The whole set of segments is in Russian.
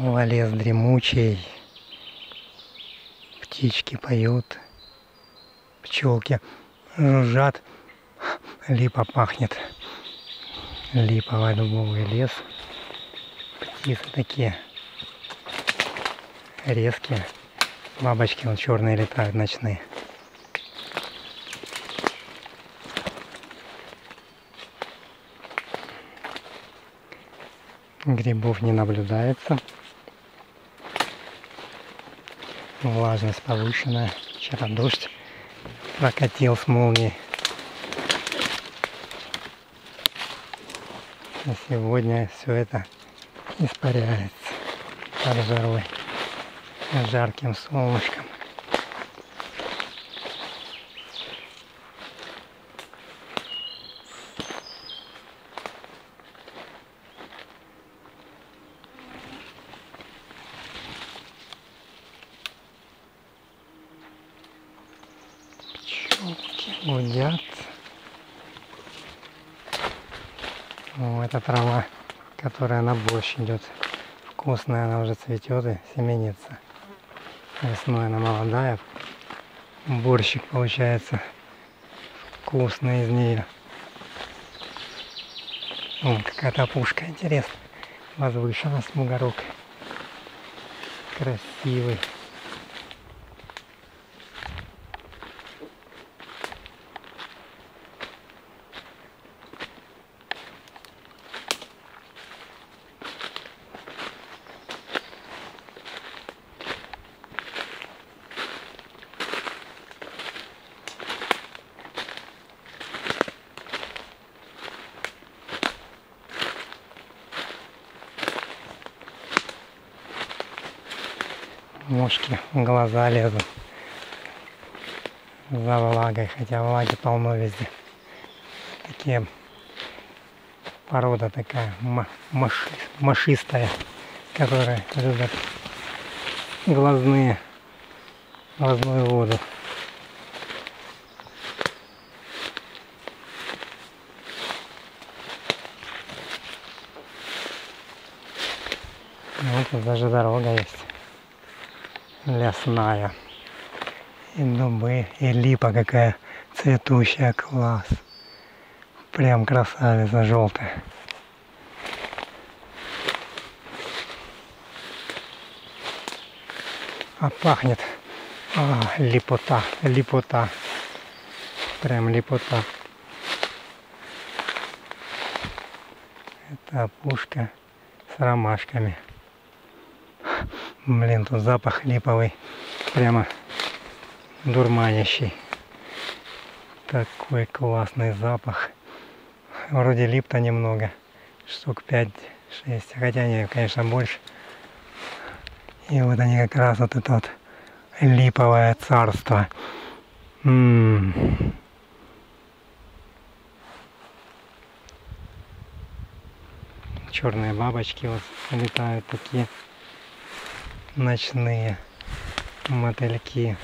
О, лес дремучий. Птички поют. Пчелки жужжат. Липа пахнет. Липовый дубовый лес. Птицы такие резкие. Бабочки вот черные летают ночные. Грибов не наблюдается. Влажность повышенная. Вчера дождь прокатил с молнией. А сегодня все это испаряется под жарой, жарким солнышком. Пчелки гудят. О, это трава, которая на борщ идет. Вкусная, она уже цветет и семенится. Весной она молодая. Борщик получается вкусный из нее. О, какая-то опушка интересная. Возвышенность бугорок. Красивый. Мошки глаза лезут за влагой, хотя влаги полно везде. Такие порода такая маш, машистая, которая любят глазные, глазную воду. Вот даже дорога есть лесная. И дубы, и липа какая цветущая, класс. Прям красавица желтая. А пахнет а, липота, липота. Прям липота. Это опушка с ромашками. Блин, тут запах липовый. Прямо дурманящий. Такой классный запах. Вроде лип-то немного. Штук 5-6. Хотя нет, конечно, больше. И вот они как раз вот это вот липовое царство. М-м-м. Черные бабочки вот летают такие ночные мотыльки.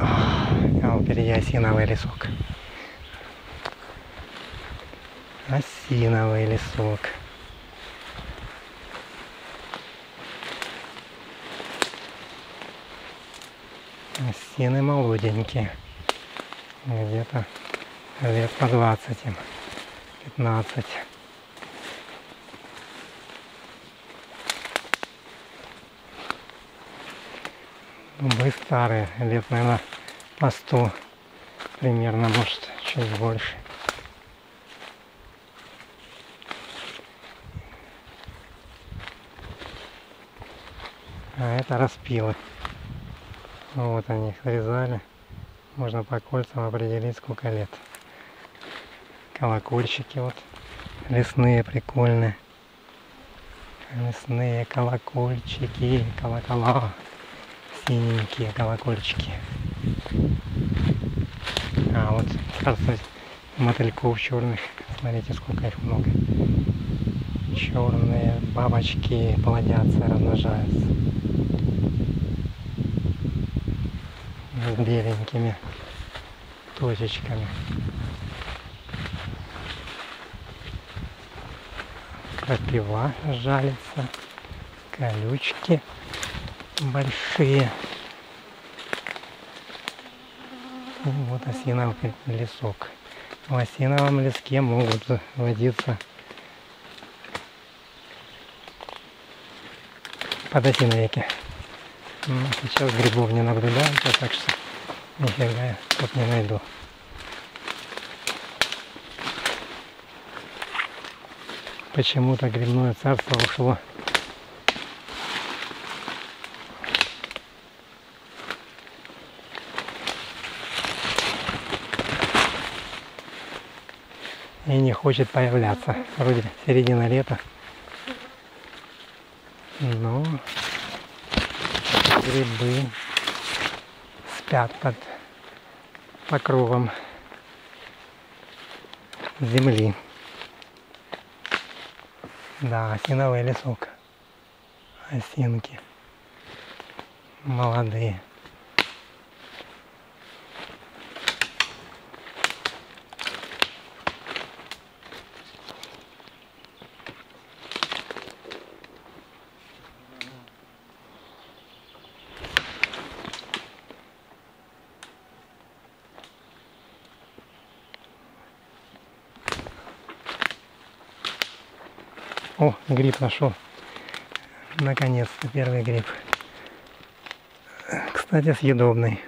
А впереди осиновый лесок. Осиновый лесок. Осины молоденькие. Где-то лет по 20 им. 15. Дубы старые, лет, наверное, по 100 примерно, может, чуть больше. А это распилы. Вот они их срезали. Можно по кольцам определить, сколько лет. Колокольчики вот. Лесные прикольные. Лесные колокольчики, колокола. Синенькие колокольчики. А вот царство мотыльков черных. Смотрите, сколько их много. Черные бабочки плодятся, размножаются. С беленькими точечками. Крапива жалится, колючки большие. И вот осиновый лесок. В осиновом леске могут водиться подосиновики. Ну, сейчас грибов не наблюдается, так что нифига я тут не найду. Почему-то грибное царство ушло и не хочет появляться. Вроде середина лета. Но грибы спят под покровом земли. Да, осиновый лесок. Осинки. Молодые. О, гриб нашел. Наконец-то первый гриб. Кстати, съедобный.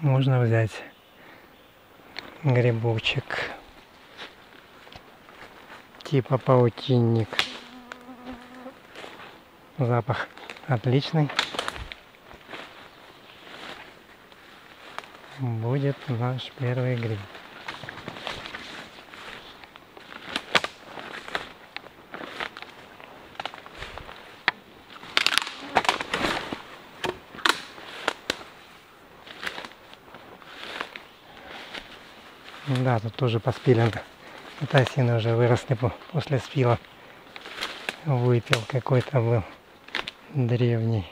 Можно взять грибочек. Типа паутинник. Запах отличный. Будет наш первый гриб. Да, тут тоже поспилен. Это осины уже выросли после спила. Выпил какой-то был древний.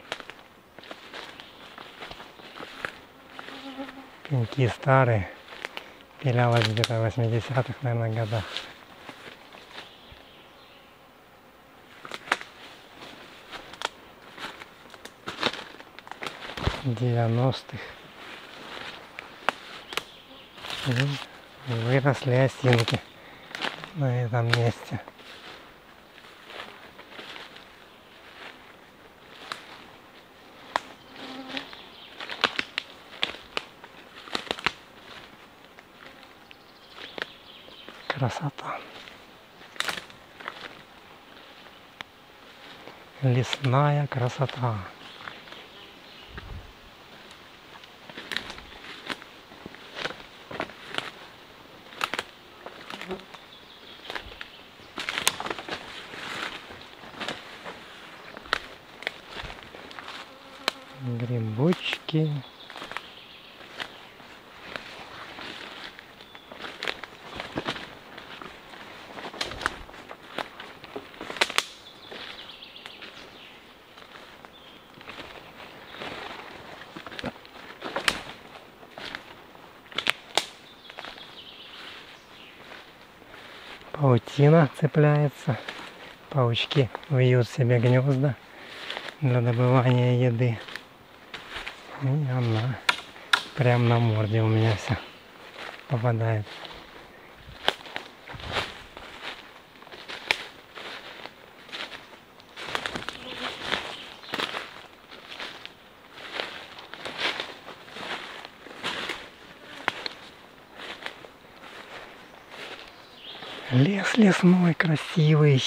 Пеньки старые. Пилялась где-то в 80-х, наверное, годах. девяностых выросли осинки на этом месте. Красота. Лесная красота. Грибочки. Паутина цепляется, паучки вьют себе гнезда для добывания еды. И она прям на морде у меня все попадает. Лес лесной красивый.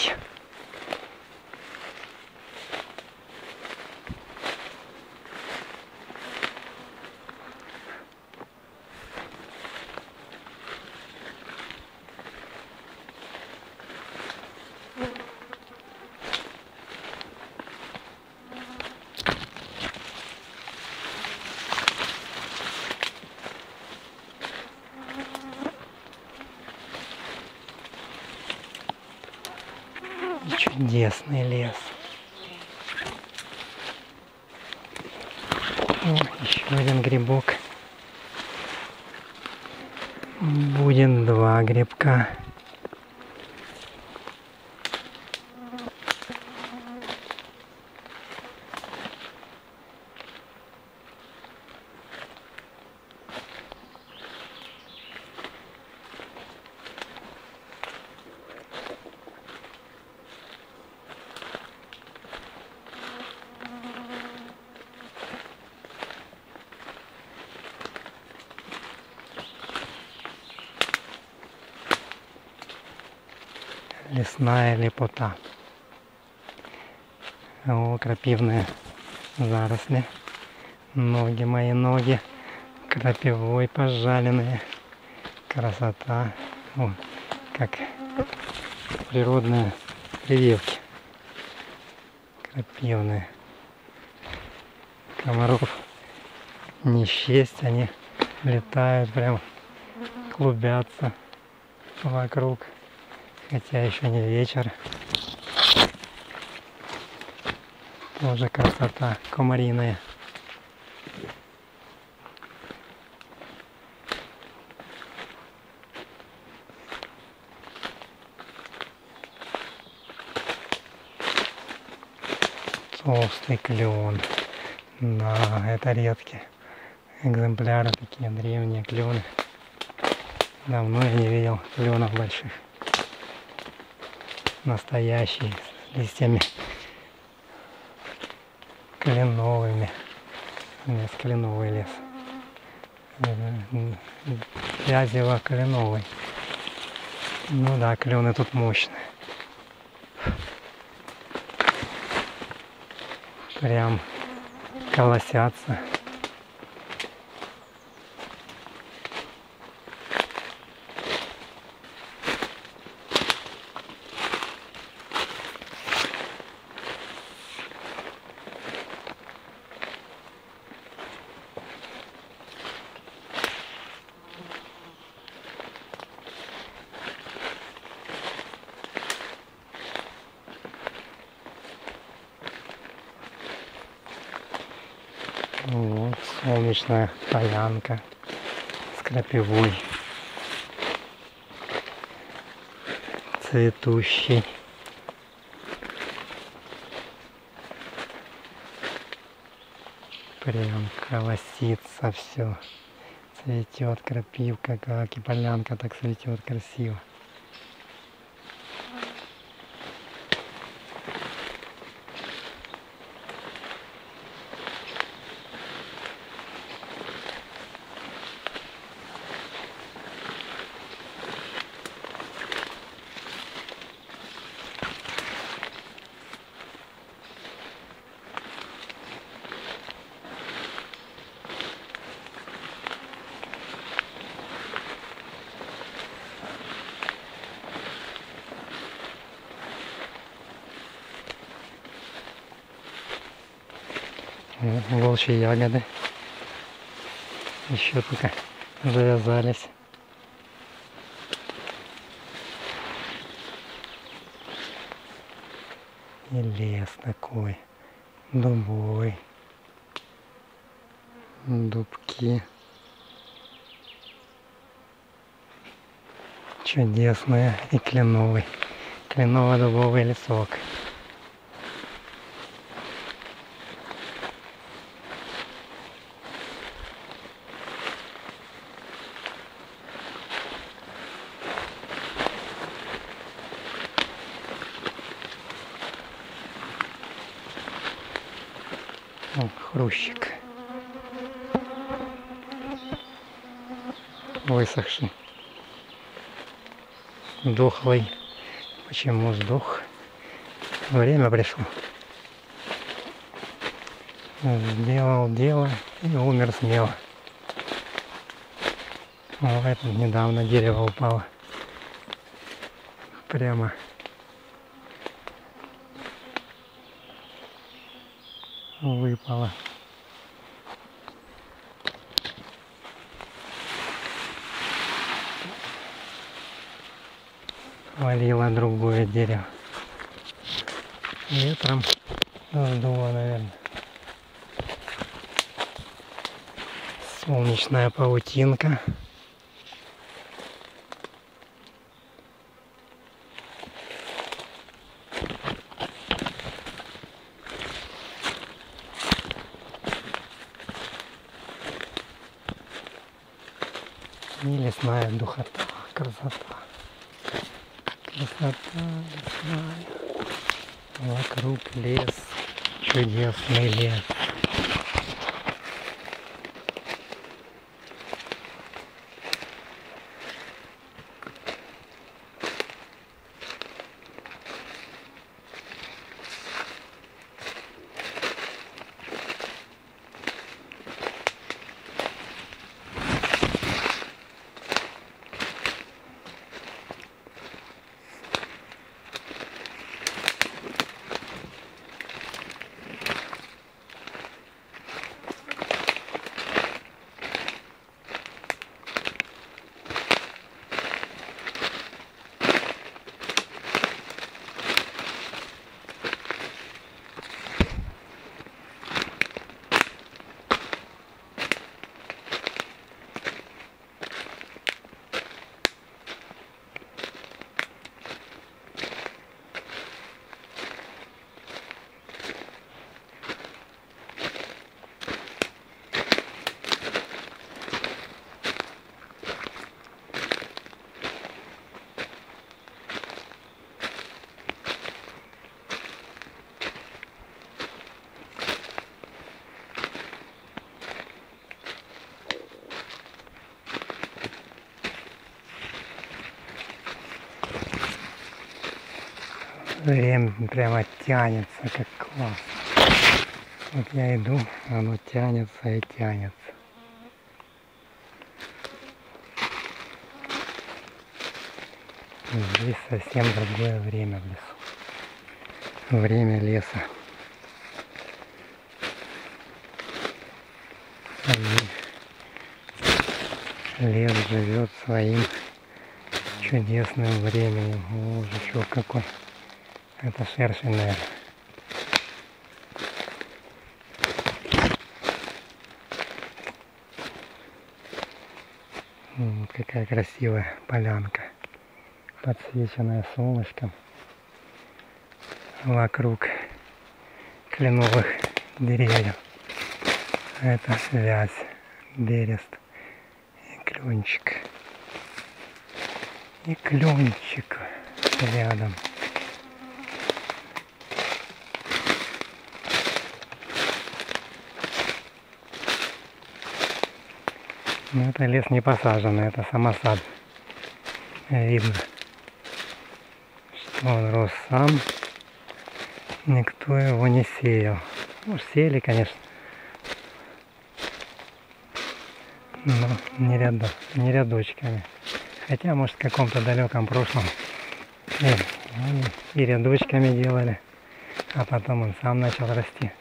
Чудесный лес. О, Еще один грибок. Будет два грибка. Лесная лепота. О, крапивные заросли. Ноги мои, ноги крапивой пожаленные. Красота. О, как природные прививки. Крапивные. Комаров не счесть, они летают прям, клубятся вокруг. Хотя еще не вечер. Тоже красота комариная. Толстый клен. Да, это редкие экземпляры, такие древние клены. Давно я не видел кленов больших настоящий, с листьями кленовыми. Лес кленовый лес. Вязево-кленовый. Ну да, клены тут мощные. Прям колосятся. Вот солнечная полянка с крапивой. Цветущий. Прям колосится все. Цветет крапивка, как и полянка так цветет красиво. Волчьи ягоды еще только завязались. И лес такой, дубовый, дубки. Чудесные и кленовый, кленово-дубовый лесок. Хрущик. Высохший. Дохлый. Почему сдох? Время пришло. Сделал дело и умер смело. О, это недавно дерево упало. Прямо выпало. Валило другое дерево. Ветром сдуло, наверное. Солнечная паутинка. И лесная духота, время прямо тянется, как класс. Вот я иду, оно тянется и тянется. Здесь совсем другое время в лесу. Время леса. Лес живет своим чудесным временем. О, жучок какой. Это. Вот какая красивая полянка, подсвеченная солнышком. Вокруг кленовых деревьев. Это связь, берест и клюнчик. И клюнчик рядом. Но ну, это лес не посаженный, это самосад. Видно, что он рос сам. Никто его не сеял. Ну, сели, конечно. Но не, ряду, не рядочками. Хотя, может, в каком-то далеком прошлом и, и рядочками делали. А потом он сам начал расти.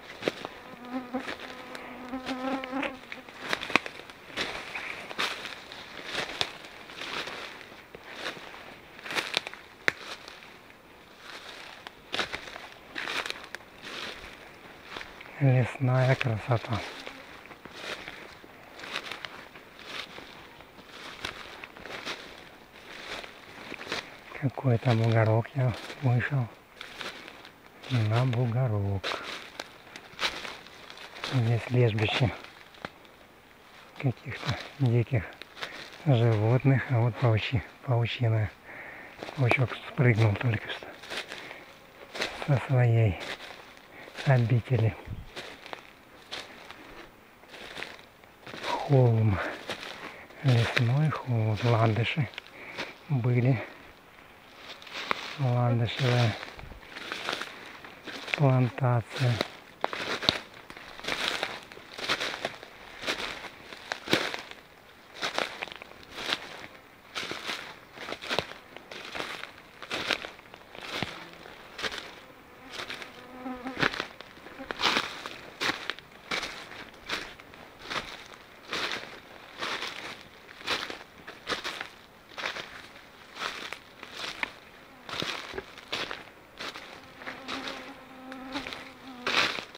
Лесная красота. Какой там бугорок я вышел. На бугорок. Здесь лежбище каких-то диких животных, а вот паучи, паучина. Паучок спрыгнул только что со своей обители. Холм, лесной холм, ландыши были, ландышевая плантация.